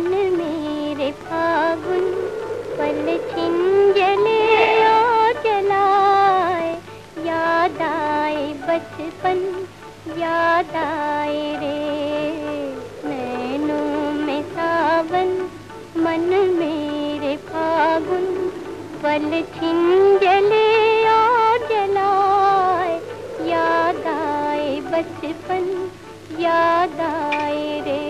من میرے فاگن پل چھن جلے آ جلائے یاد آئے بچپن یاد آئے رے نینوں میں ساون من میرے فاگن پل چھن جلے آ جلائے یاد آئے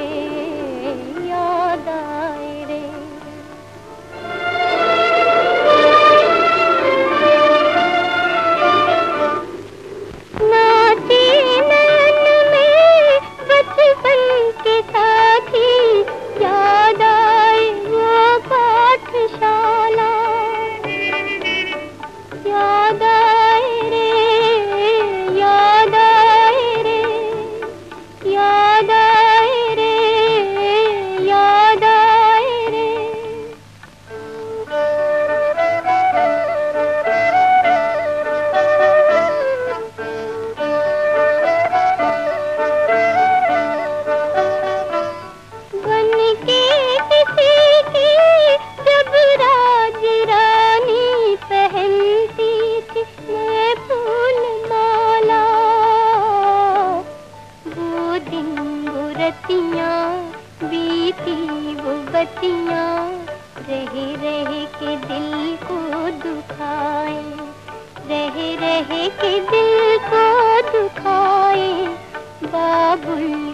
بتیاں بیتی وہ بتیاں رہ رہ کے دل کو دکھائے رہ رہ کے دل کو دکھائے بابل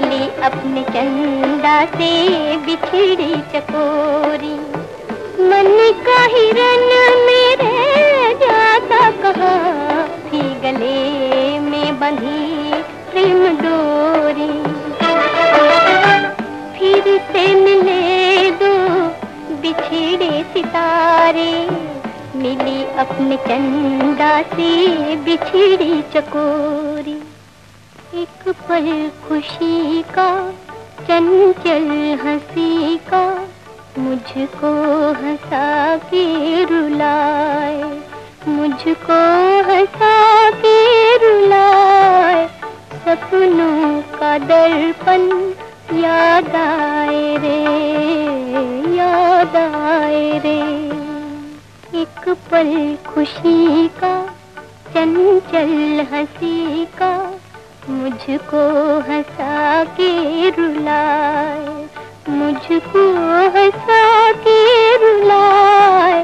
ملی اپنے چندا سے بچھڑی چکوری۔ من کا ہرن میرے جاتا کہاں؟ تھی گلے میں بندھی پریم ڈوری۔ پھر سے ملے دو بچھڑے ستارے۔ ملی اپنے چندا سے بچھڑی چکوری۔ ایک پل خوشی کا، چنچل ہنسی کا، مجھ کو ہنسا کے رلائے، مجھ کو ہنسا کے رلائے، سپنوں کا درپن یاد آئے رے، یاد آئے رے۔ ایک پل خوشی کا، چنچل ہنسی کا مجھ کو ہنسا کے رلائے مجھ کو ہنسا کے رلائے،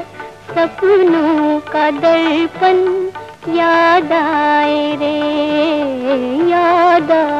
سپنوں کا درپن یاد آئے رے، یاد آئے